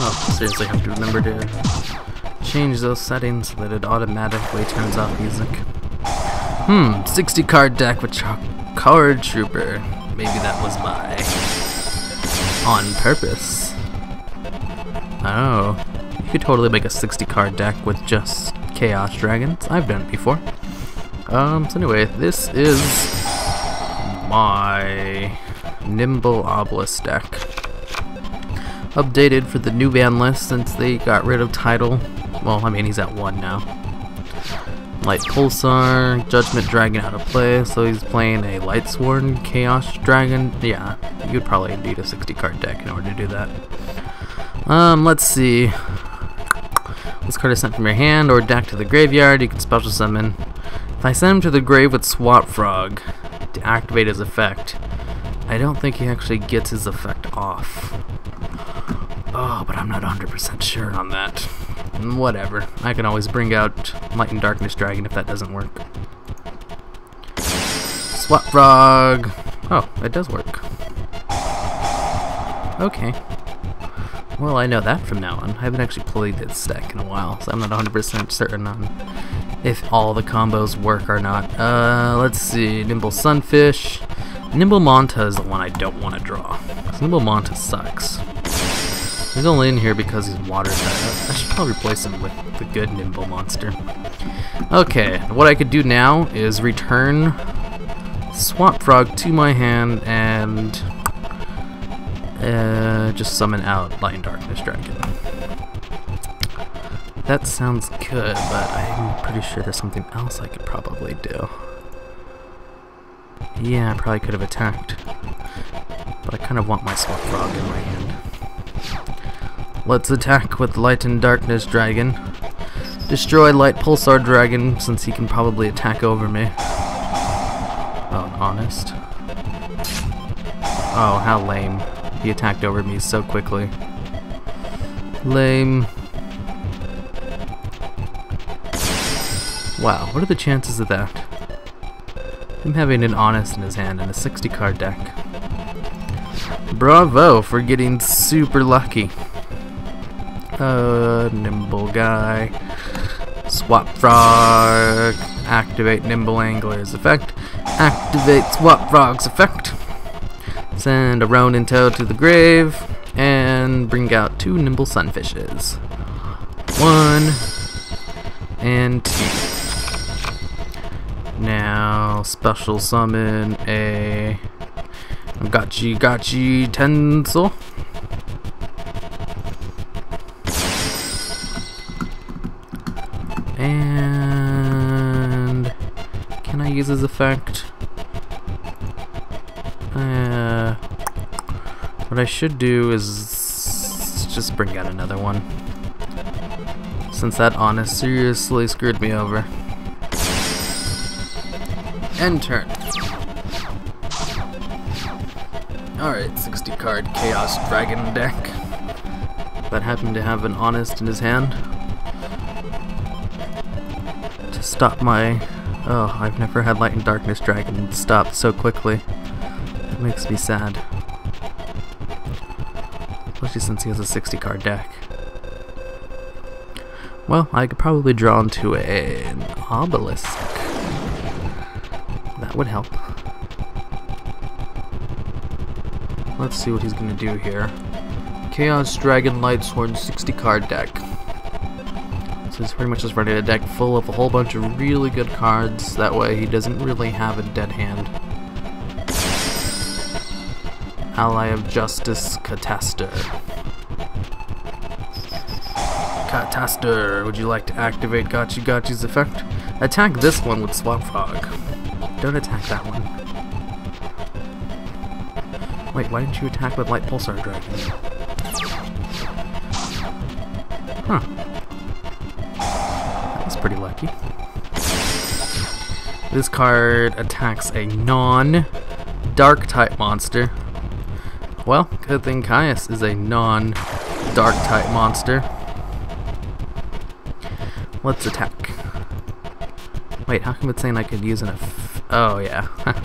Oh, seriously have to remember to change those settings so that it automatically turns off music. Hmm, 60 card deck with Card Trooper. Maybe that was by on purpose. Oh, you could totally make a 60 card deck with just Chaos Dragons. I've done it before. Um, so anyway, this is my Nimble Obelisk deck. Updated for the new ban list since they got rid of Tidal. Well, I mean, he's at 1 now. Light Pulsar, Judgment Dragon out of play, so he's playing a Lightsworn Chaos Dragon. Yeah, you'd probably need a 60 card deck in order to do that. Um, let's see. This card is sent from your hand or deck to the graveyard. You can special summon. If I send him to the grave with Swap Frog to activate his effect, I don't think he actually gets his effect off. Oh, but I'm not 100% sure on that. Whatever. I can always bring out Light and Darkness Dragon if that doesn't work. Swap Frog! Oh, it does work. Okay. Well, I know that from now on. I haven't actually played this deck in a while, so I'm not 100% certain on if all the combos work or not. Uh, let's see. Nimble Sunfish. Nimble Manta is the one I don't want to draw. Nimble Manta sucks. He's only in here because he's water type. I should probably replace him with the good Nimble monster. Okay, what I could do now is return Swap Frog to my hand and uh, just summon out Light and Darkness Dragon. That sounds good, but I'm pretty sure there's something else I could probably do. Yeah, I probably could have attacked. But I kind of want my Swap Frog in my hand. Let's attack with Light and Darkness Dragon. Destroy Light Pulsar Dragon, since he can probably attack over me. Oh, honest. Oh, how lame. He attacked over me so quickly. Lame. Wow, what are the chances of that? Him having an Honest in his hand and a 60 card deck. Bravo for getting super lucky. Uh, nimble guy. Swap frog. Activate nimble angler's effect. Activate swap frog's effect. Send a Ronin Toad to the grave, and bring out two Nimble Sunfishes. One, and two. Now, special summon a Gachi Gachi Tensel. Can I use his effect? Uh, what I should do is just bring out another one. Since that honest seriously screwed me over. End turn. Alright, 60 card Chaos Dragon deck. That happened to have an honest in his hand. To stop my... Oh, I've never had Light and Darkness Dragon stop so quickly. It makes me sad. Especially since he has a 60 card deck. Well, I could probably draw into an obelisk. That would help. Let's see what he's gonna do here. Chaos Dragon Light Lightsworn 60 card deck. He's pretty much just running a deck full of a whole bunch of really good cards. That way he doesn't really have a dead hand. Ally of Justice, Catastor. Catastor, would you like to activate Gachi Gachi's effect? Attack this one with Swap Frog. Don't attack that one. Wait, why didn't you attack with Light Pulsar Dragon? Huh. Pretty lucky. This card attacks a non-dark type monster well, good thing Caius is a non-dark type monster. Let's attack. Wait, how come it's saying I could use an Oh, yeah.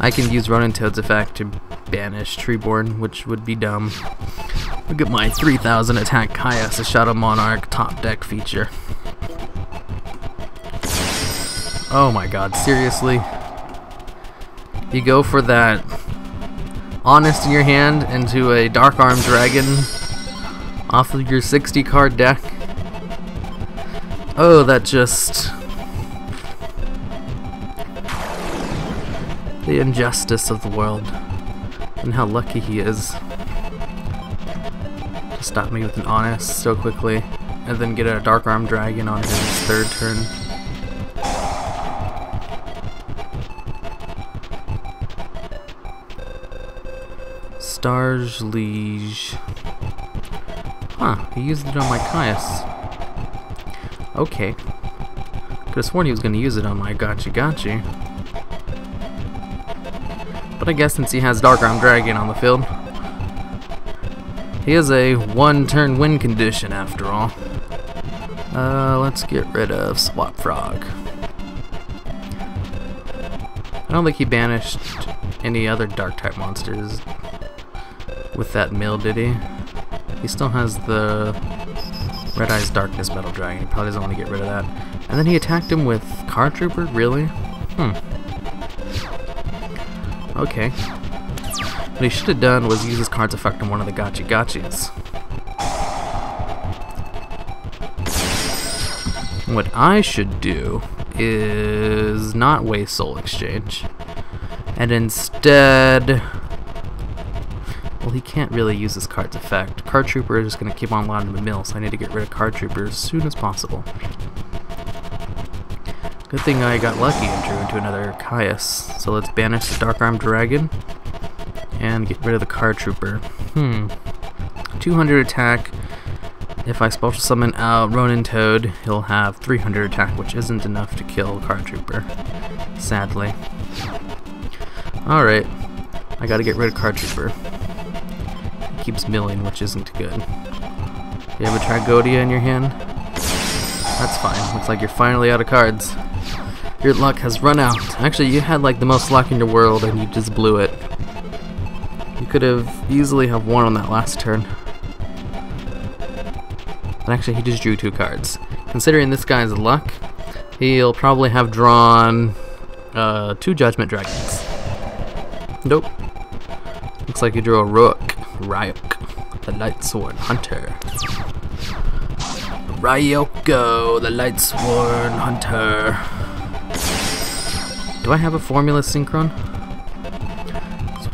I can use Ronin Toad's effect to banish Treeborn, which would be dumb. Look at my 3000 attack Caius, a Shadow Monarch top deck feature. Oh my god, seriously? You go for that Honest in your hand into a Dark Arm Dragon off of your 60 card deck? Oh, that just... The injustice of the world. And how lucky he is To stop me with an Honest so quickly, and then get a Dark Arm Dragon on his third turn. Starge Liege. Huh, he used it on my Caius. Okay. Could have sworn he was going to use it on my Gachi Gachi. But I guess since he has Dark Arm Dragon on the field, he is a one-turn win condition, after all. Uh, let's get rid of Swap Frog. I don't think he banished any other Dark-type monsters with that mill, did he? He still has the Red Eyes Darkness Metal Dragon. He probably doesn't want to get rid of that. And then he attacked him with Card Trooper? Really? Hmm. Okay. What he should have done was use his card's effect on one of the Gotchi Gotchis. What I should do is not waste Soul Exchange, and instead... Well, he can't really use his card's effect. Card Trooper is just going to keep on loading the mill, so I need to get rid of Card Trooper as soon as possible. Good thing I got lucky and drew into another Caius. So let's banish the Dark Arm Dragon and get rid of the Card Trooper. Hmm. 200 attack. If I special summon out Ronin Toad, he'll have 300 attack, which isn't enough to kill Card Trooper. Sadly. Alright. I gotta get rid of Card Trooper. Keeps milling, which isn't good. You have a Tragoedia in your hand? That's fine. Looks like you're finally out of cards. Your luck has run out. Actually, you had like the most luck in your world and you just blew it. You could have easily have won on that last turn. But actually, he just drew two cards. Considering this guy's luck, he'll probably have drawn uh, two Judgment Dragons. Nope. Looks like he drew a Rook, Ryko, the Lightsworn Hunter. Ryoko, the Lightsworn Hunter. Do I have a Formula Synchron?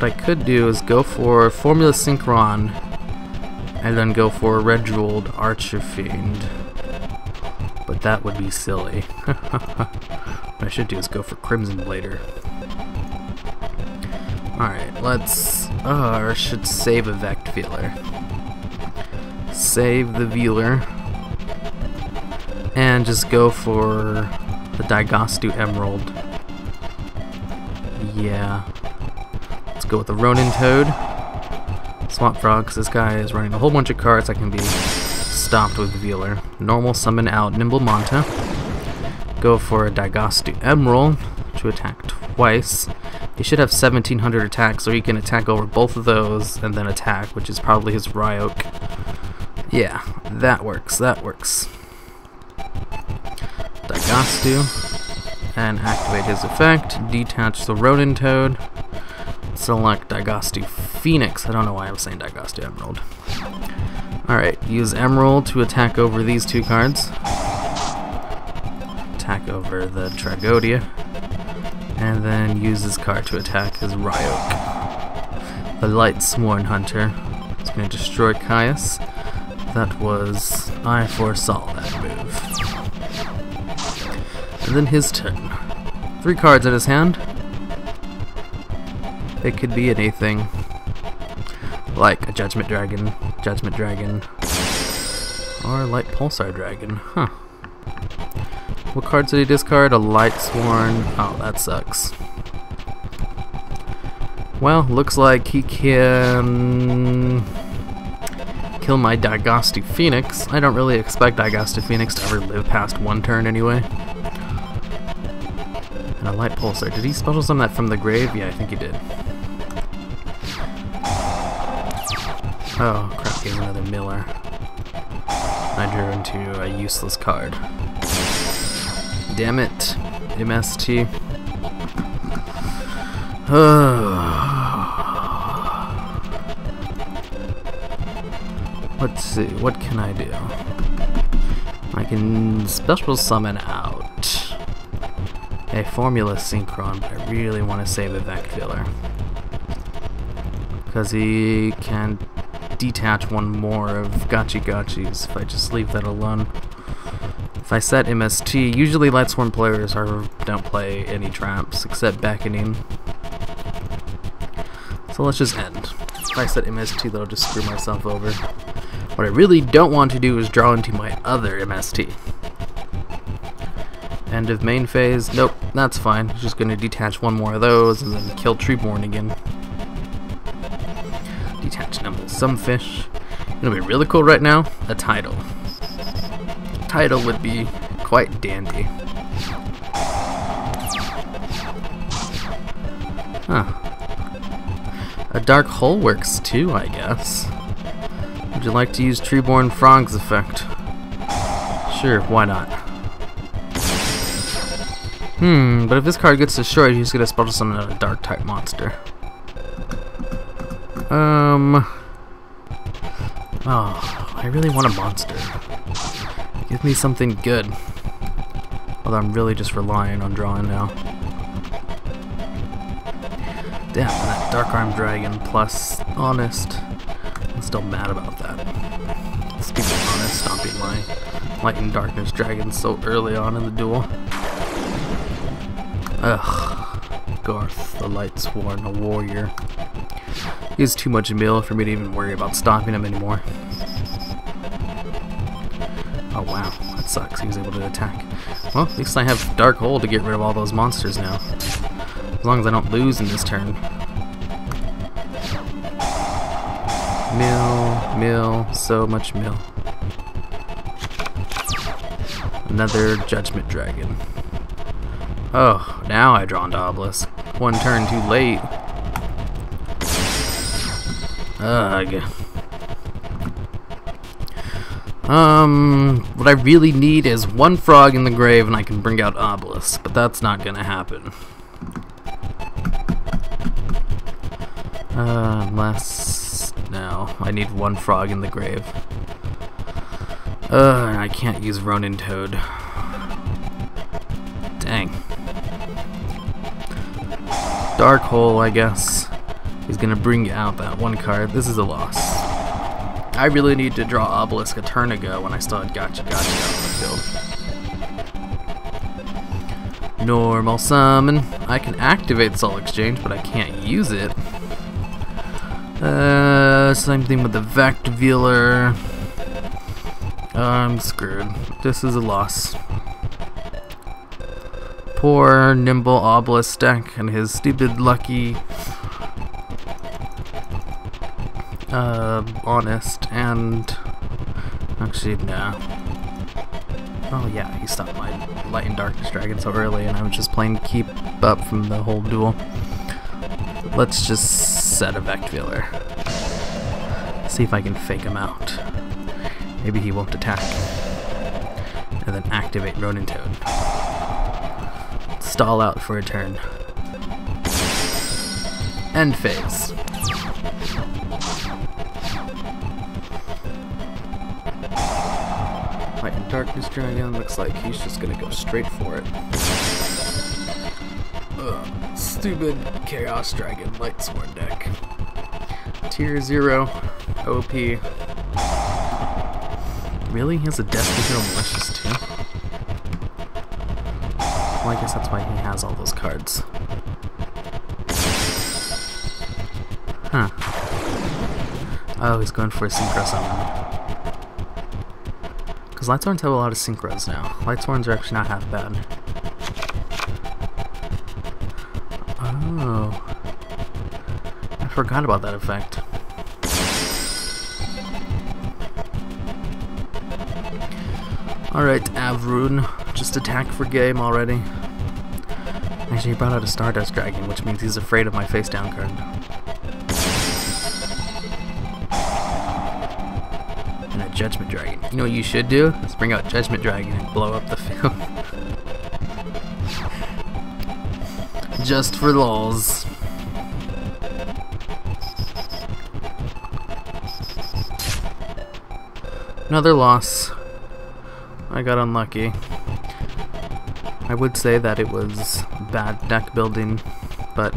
what I could do is go for Formula Synchron and then go for Red Jeweled Archfiend. But that would be silly. what I should do is go for Crimson Blader. Alright, let's... Uh, oh, I should save a Effect Veiler. Save the Veiler. And just go for the Daigusto Emerald. Yeah Let's go with the Ronin Toad. Swap Frog, because this guy is running a whole bunch of cards that can be stopped with Veiler. Normal summon out Nimble Manta. Go for a Daigusto Emerald to attack twice. He should have 1700 attack, so he can attack over both of those and then attack, which is probably his Ryko. Yeah, that works, that works. Daigusto. And activate his effect. Detach the Ronin Toad select Daigusto Phoenix. I don't know why I was saying Daigusto Emerald. Alright, use Emerald to attack over these two cards. Attack over the Tragoedia. And then use this card to attack his Ryko. The light sworn Hunter. It's going to destroy Caius. That was... I foresaw that move. And then his turn. Three cards in his hand. It could be anything. Like a Judgment Dragon, Judgment Dragon, or Light Pulsar Dragon. Huh. What cards did he discard? A Light Sworn. Oh, that sucks. Well, looks like he can kill my Daigusto Phoenix. I don't really expect Daigusto Phoenix to ever live past one turn anyway. And a Light Pulsar. Did he special summon that from the grave? Yeah, I think he did. Oh, crap. Here's another Miller. I drew into a useless card. Damn it, MST. Let's see, what can I do? I can special summon out a Formula Synchron, but I really want to save a Effect Veiler. Because he can detach one more of Gachi Gachis if I just leave that alone. If I set MST, usually Lightsworn players are don't play any traps except beckoning. So let's just end. If I set MST, that'll just screw myself over. What I really don't want to do is draw into my other MST. End of main phase. Nope, that's fine. Just gonna detach one more of those and then kill Treeborn again. Detach Nimble Sunfish. It'll be really cool right now. A title. Title would be quite dandy. Huh. A dark hole works too, I guess. Would you like to use Treeborn Frog's effect? Sure, why not? Hmm, but if this card gets destroyed, he's gonna special summon a dark type monster. Um. Oh, I really want a monster. Give me something good. Although I'm really just relying on drawing now. Damn, that Dark Arm Dragon plus Honest. I'm still mad about that. Stupid Honest stomping my Light and Darkness Dragon so early on in the duel. Ugh. Garoth, the Lightsworn, a warrior. He's too much mill for me to even worry about stopping him anymore. Sucks. He was able to attack. Well, at least I have Dark Hole to get rid of all those monsters now. As long as I don't lose in this turn. Mill, mill, so much mill. Another Judgment Dragon. Oh, now I draw into Obelisk. One turn too late. Ugh. Um, what I really need is one frog in the grave and I can bring out Obelisk, but that's not gonna happen. Uh, unless... No, I need one frog in the grave. Uh, I can't use Ronin Toad. Dang. Dark Hole, I guess, is gonna bring out that one card. This is a loss. I really need to draw Obelisk a turn ago when I still had Gachi Gachi out the field. Normal summon. I can activate Soul Exchange, but I can't use it. Uh, same thing with the Effect Veiler. I'm screwed. This is a loss. Poor Nimble Obelisk deck and his stupid lucky uh, honest and actually no. Oh yeah, he stopped my Light and Darkness Dragon so early and I was just playing to keep up from the whole duel. Let's just set a Effect Veiler. See if I can fake him out. Maybe he won't attack. And then activate Ronin Toad. Stall out for a turn. End phase. Darkness Dragon looks like he's just gonna go straight for it. Ugh, stupid Chaos Dragon Lightsworn deck. Tier 0, OP. Really? He has a Destiny Hero Malicious too? Well, I guess that's why he has all those cards. Huh. Oh, he's going for a Synchro Summon. Because Lightsworns have a lot of Synchros now. Lightsworns are actually not half bad. Oh. I forgot about that effect. Alright, Avrun. Just attack for game already. Actually, he brought out a Stardust Dragon, which means he's afraid of my face down card. Judgment Dragon. You know what you should do? Let's bring out Judgment Dragon and blow up the field. Just for lulz. Another loss. I got unlucky. I would say that it was bad deck building, but